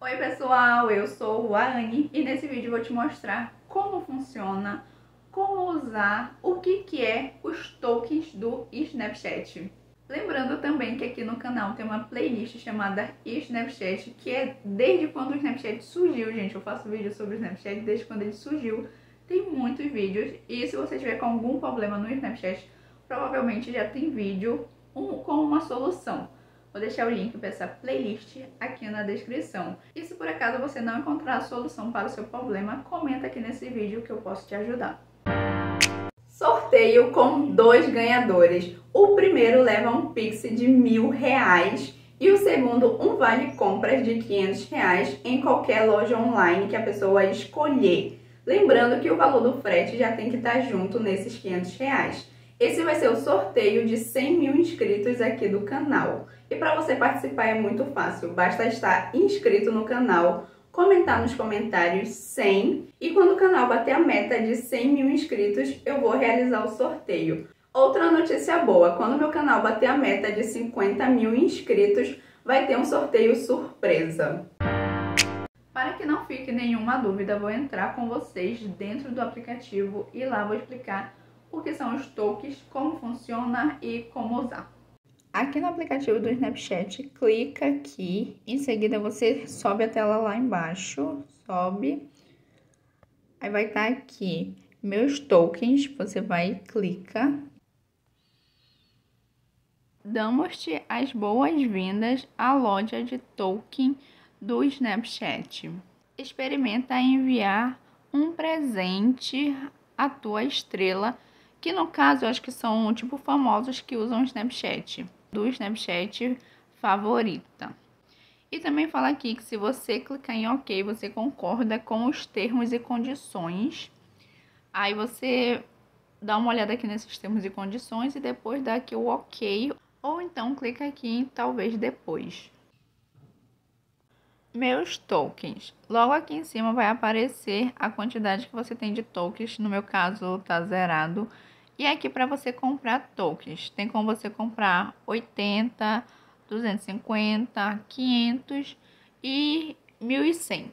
Oi pessoal, eu sou a Anne e nesse vídeo vou te mostrar como funciona, como usar, o que, que é os tokens do Snapchat. Lembrando também que aqui no canal tem uma playlist chamada Snapchat, que é desde quando o Snapchat surgiu, gente. Eu faço vídeo sobre o Snapchat desde quando ele surgiu. Tem muitos vídeos e se você tiver com algum problema no Snapchat, provavelmente já tem vídeo com uma solução. Vou deixar o link para essa playlist aqui na descrição. E se por acaso você não encontrar a solução para o seu problema, comenta aqui nesse vídeo que eu posso te ajudar. Sorteio com dois ganhadores. O primeiro leva um Pix de mil reais e o segundo um vale compras de 500 reais em qualquer loja online que a pessoa escolher. Lembrando que o valor do frete já tem que estar junto nesses 500 reais. Esse vai ser o sorteio de 100 mil inscritos aqui do canal. E para você participar é muito fácil, basta estar inscrito no canal, comentar nos comentários 100 e quando o canal bater a meta de 100 mil inscritos, eu vou realizar o sorteio. Outra notícia boa, quando meu canal bater a meta de 50 mil inscritos, vai ter um sorteio surpresa. Para que não fique nenhuma dúvida, vou entrar com vocês dentro do aplicativo e lá vou explicar o que são os tokens, como funciona e como usar. Aqui no aplicativo do Snapchat, clica aqui, em seguida você sobe a tela lá embaixo, sobe, aí vai estar tá aqui meus tokens, você vai clica. Damos-te as boas-vindas à loja de token do Snapchat. Experimenta enviar um presente à tua estrela que no caso eu acho que são tipo famosos que usam o Snapchat, do Snapchat favorita. E também fala aqui que se você clicar em OK, você concorda com os termos e condições. Aí você dá uma olhada aqui nesses termos e condições e depois dá aqui o OK, ou então clica aqui em talvez depois. Meus tokens. Logo aqui em cima vai aparecer a quantidade que você tem de tokens. No meu caso, tá zerado. E aqui para você comprar tokens, tem como você comprar 80, 250, 500 e 1100.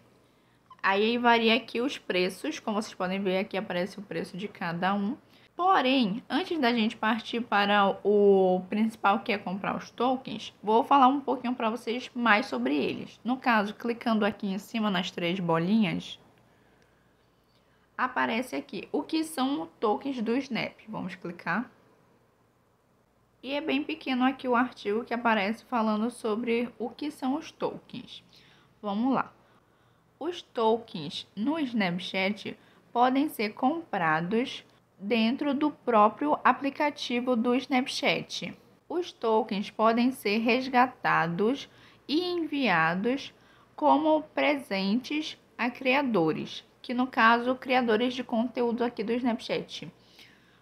Aí varia aqui os preços, como vocês podem ver aqui aparece o preço de cada um. Porém, antes da gente partir para o principal que é comprar os tokens, vou falar um pouquinho para vocês mais sobre eles. No caso, clicando aqui em cima nas três bolinhas, aparece aqui o que são tokens do Snap. Vamos clicar. E é bem pequeno aqui o artigo que aparece falando sobre o que são os tokens. Vamos lá. Os tokens no Snapchat podem ser comprados dentro do próprio aplicativo do Snapchat. Os tokens podem ser resgatados e enviados como presentes a criadores, que no caso, criadores de conteúdo aqui do Snapchat.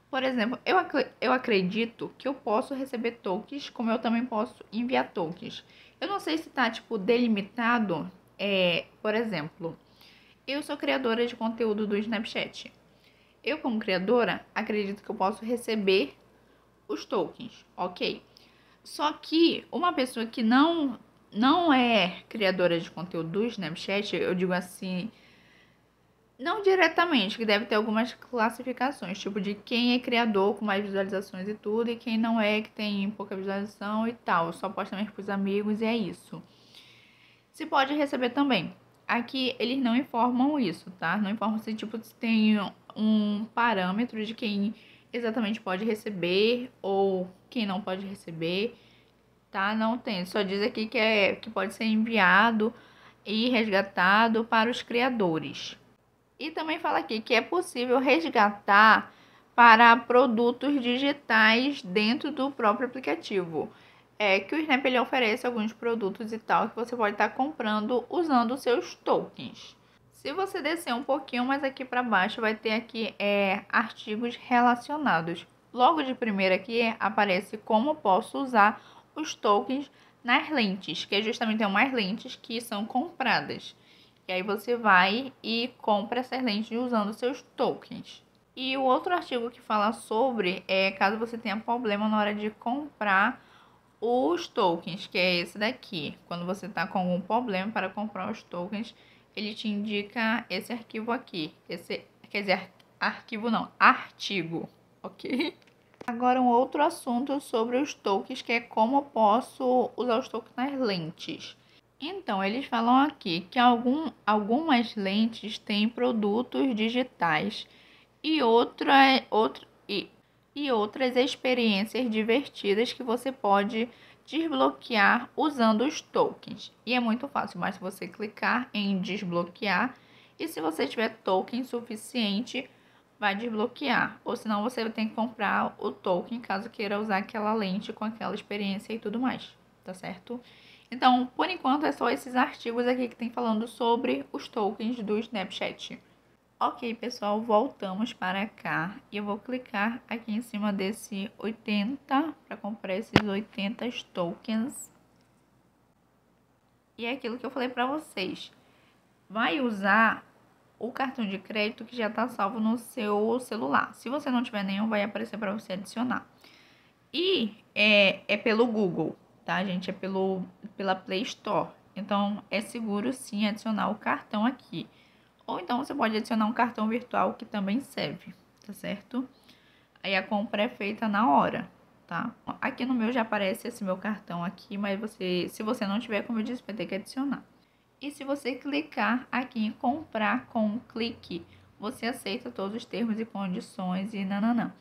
Por exemplo, eu, ac eu acredito que eu posso receber tokens, como eu também posso enviar tokens. Eu não sei se tá, tipo, delimitado, é, por exemplo, eu sou criadora de conteúdo do Snapchat. Eu, como criadora, acredito que eu posso receber os tokens, ok? Só que uma pessoa que não, não é criadora de conteúdo do Snapchat, eu digo assim, não diretamente, que deve ter algumas classificações, tipo de quem é criador com mais visualizações e tudo, e quem não é, que tem pouca visualização e tal. Só posta mesmo pros amigos e é isso. Se pode receber também. Aqui eles não informam isso, tá? Não informam se tipo se tem um parâmetro de quem exatamente pode receber ou quem não pode receber, tá? Não tem. Só diz aqui que é que pode ser enviado e resgatado para os criadores. E também fala aqui que é possível resgatar para produtos digitais dentro do próprio aplicativo. É que o Snap ele oferece alguns produtos e tal que você pode estar comprando usando seus tokens. Se você descer um pouquinho mais aqui para baixo, vai ter aqui é, artigos relacionados. Logo de primeira aqui aparece como posso usar os tokens nas lentes, que é justamente umas lentes que são compradas. E aí você vai e compra essas lentes usando seus tokens. E o outro artigo que fala sobre é caso você tenha problema na hora de comprar os tokens, que é esse daqui. Quando você está com algum problema para comprar os tokens, ele te indica esse arquivo aqui. Esse, quer dizer, arquivo não, artigo, ok? Agora um outro assunto sobre os tokens, que é como eu posso usar os tokens nas lentes. Então, eles falam aqui que algum, algumas lentes têm produtos digitais e, outra, outra, e, e outras experiências divertidas que você pode desbloquear usando os tokens. E é muito fácil, basta você clicar em desbloquear e se você tiver token suficiente, vai desbloquear. Ou senão você tem que comprar o token caso queira usar aquela lente com aquela experiência e tudo mais, tá certo? Então, por enquanto, é só esses artigos aqui que tem falando sobre os tokens do Snapchat. Ok, pessoal, voltamos para cá e eu vou clicar aqui em cima desse 80 para comprar esses 80 tokens. E é aquilo que eu falei para vocês. Vai usar o cartão de crédito que já está salvo no seu celular. Se você não tiver nenhum, vai aparecer para você adicionar. E é, é pelo Google tá, gente? É pelo, pela Play Store. Então, é seguro sim adicionar o cartão aqui. Ou então você pode adicionar um cartão virtual que também serve, tá certo? Aí a compra é feita na hora, tá? Aqui no meu já aparece esse meu cartão aqui, mas você, se você não tiver, como eu disse, vai ter que adicionar. E se você clicar aqui em comprar com um clique, você aceita todos os termos e condições e nananã.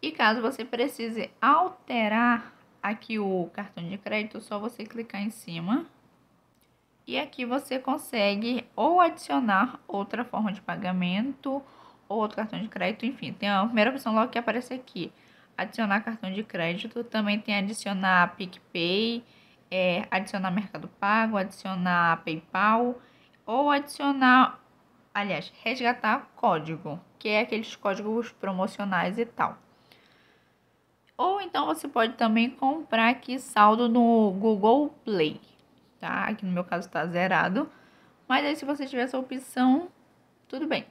E caso você precise alterar aqui o cartão de crédito, só você clicar em cima. E aqui você consegue ou adicionar outra forma de pagamento, ou outro cartão de crédito, enfim. Tem a primeira opção logo que aparece aqui. Adicionar cartão de crédito, também tem adicionar PicPay, é, adicionar Mercado Pago, adicionar PayPal, ou adicionar, aliás, resgatar código, que é aqueles códigos promocionais e tal. Ou então você pode também comprar aqui saldo no Google Play, tá? Aqui no meu caso está zerado. Mas aí se você tiver essa opção, tudo bem.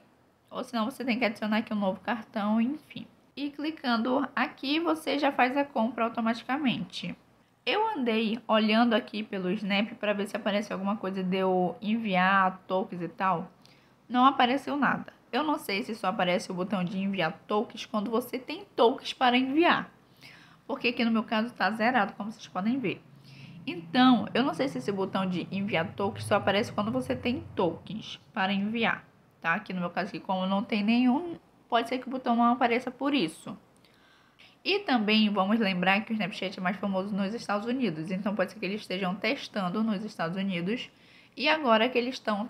Ou senão você tem que adicionar aqui um novo cartão, enfim. E clicando aqui, você já faz a compra automaticamente. Eu andei olhando aqui pelo Snap para ver se apareceu alguma coisa de eu enviar tokens e tal. Não apareceu nada. Eu não sei se só aparece o botão de enviar tokens quando você tem tokens para enviar porque aqui no meu caso está zerado, como vocês podem ver. Então, eu não sei se esse botão de enviar tokens só aparece quando você tem tokens para enviar, tá? Aqui no meu caso, aqui, como não tem nenhum, pode ser que o botão não apareça por isso. E também vamos lembrar que o Snapchat é mais famoso nos Estados Unidos, então pode ser que eles estejam testando nos Estados Unidos e agora que eles estão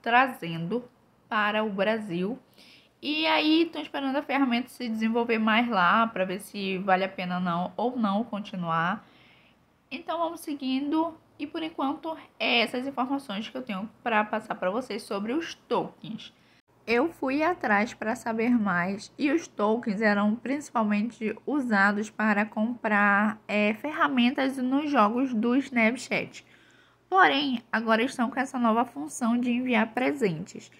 trazendo para o Brasil e aí, estou esperando a ferramenta se desenvolver mais lá para ver se vale a pena não ou não continuar. Então, vamos seguindo. E por enquanto, é essas informações que eu tenho para passar para vocês sobre os tokens. Eu fui atrás para saber mais e os tokens eram principalmente usados para comprar é, ferramentas nos jogos do Snapchat. Porém, agora estão com essa nova função de enviar presentes.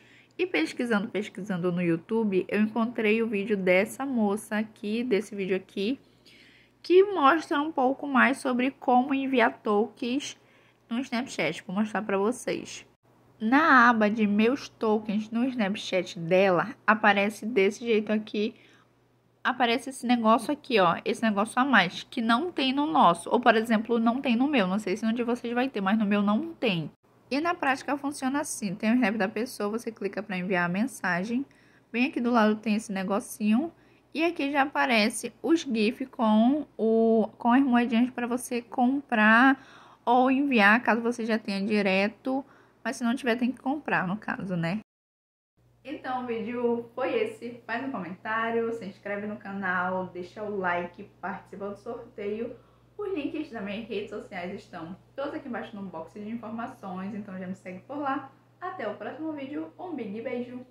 E pesquisando, pesquisando no YouTube, eu encontrei o vídeo dessa moça aqui, desse vídeo aqui, que mostra um pouco mais sobre como enviar tokens no Snapchat. Vou mostrar para vocês. Na aba de meus tokens no Snapchat dela, aparece desse jeito aqui. Aparece esse negócio aqui, ó. Esse negócio a mais, que não tem no nosso. Ou, por exemplo, não tem no meu. Não sei se no de vocês vai ter, mas no meu não tem. E na prática funciona assim: tem o snap da pessoa, você clica para enviar a mensagem. Bem aqui do lado tem esse negocinho. E aqui já aparece os GIF com, o, com as moedinhas para você comprar ou enviar, caso você já tenha direto. Mas se não tiver, tem que comprar, no caso, né? Então, o vídeo foi esse. Faz um comentário, se inscreve no canal, deixa o like, participa do sorteio. Os links das minhas redes sociais estão todos aqui embaixo no box de informações, então já me segue por lá. Até o próximo vídeo, um big beijo!